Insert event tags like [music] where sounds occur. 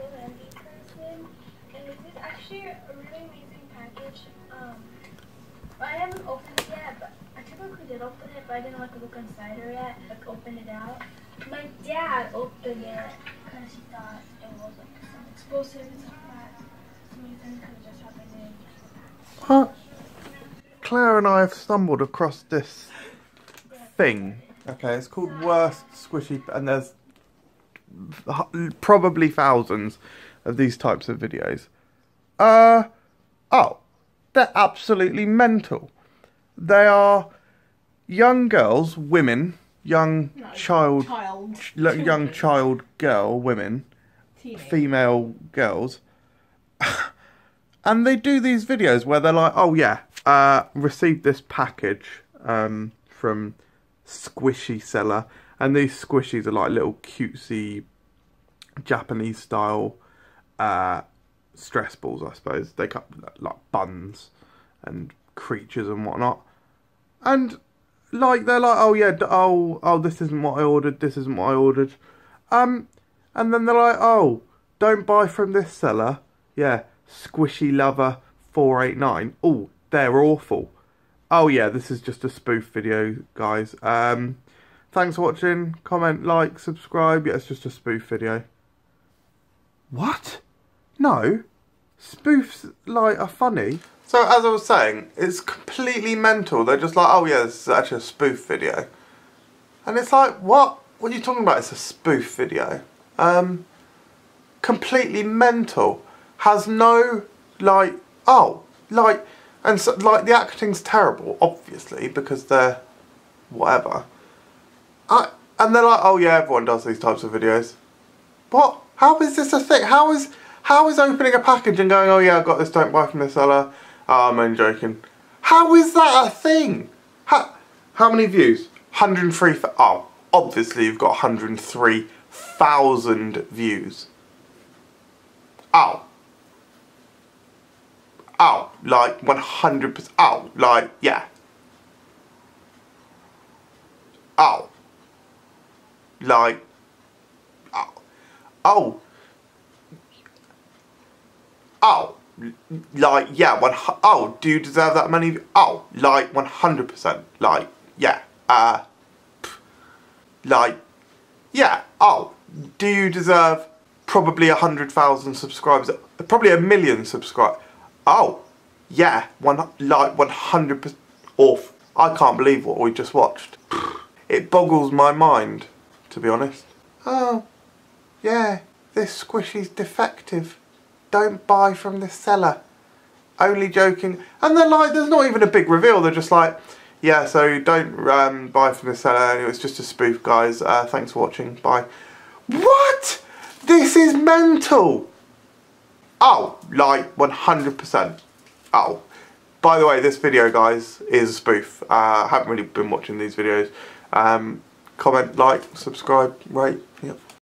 Apple Envy person, and this is actually a really amazing package. Um, I haven't opened it yet, but I typically did open it, but I didn't like look inside her yet, like open it out. My dad opened it because he thought it was like some explosive and stuff like that. Something could have just happened in. What? Claire and I have stumbled across this thing. Okay, it's called Worst Squishy, and there's hu- probably thousands of these types of videos. Uh, oh, they're absolutely mental. They are young girls, women, young child, Child. ch- young [laughs] child girl, women, Teenage. female girls, [laughs] and they do these videos where they're like, "Oh yeah, uh, received this package um, from Squishy Seller," and these squishies are like little cutesy Japanese style uh, stress balls, I suppose. They cut like buns and creatures and whatnot, and like they're like, "Oh yeah, oh oh, this isn't what I ordered. This isn't what I ordered." Um, and then they're like, "Oh, don't buy from this seller." Yeah, Squishy Lover four eight nine. Oh, they're awful. Oh yeah, this is just a spoof video, guys. Um, thanks for watching. Comment, like, subscribe. Yeah, it's just a spoof video. What? No, spoofs like are funny. So as I was saying, it's completely mental. They're just like, oh yeah, this is actually a spoof video, and it's like, what? What are you talking about? It's a spoof video. Um, completely mental. Has no like, oh, like, and so, like the acting's terrible, obviously because they're whatever. I, and they're like, oh yeah, everyone does these types of videos. What? How is this a thing? How is how is opening a package and going, oh yeah, I got this, don't buy from the seller. Oh, I'm only joking. How is that a thing? How, how many views? 103, fa- oh, obviously you've got 103,000 views. Oh. Oh, like 100%, oh, like, yeah. Oh. Like, oh. Oh. Oh. Like, yeah, one, oh, do you deserve that many? Oh, like, 100%. Like, yeah. Uh, like, yeah. Oh, do you deserve probably a 100,000 subscribers? Probably a million subscribers. Oh, yeah. One, like, 100% off. I can't believe what we just watched. [sighs] It boggles my mind, to be honest. Oh, yeah, this squishy's defective. Don't buy from this seller. Only joking. And they're like, there's not even a big reveal. They're just like, yeah, so don't um, buy from this seller. It's just a spoof, guys. Uh, thanks for watching. Bye. What? This is mental. Oh, like 100%. Oh. By the way, this video, guys, is a spoof. Uh, I haven't really been watching these videos. Um, comment, like, subscribe, rate. Yep.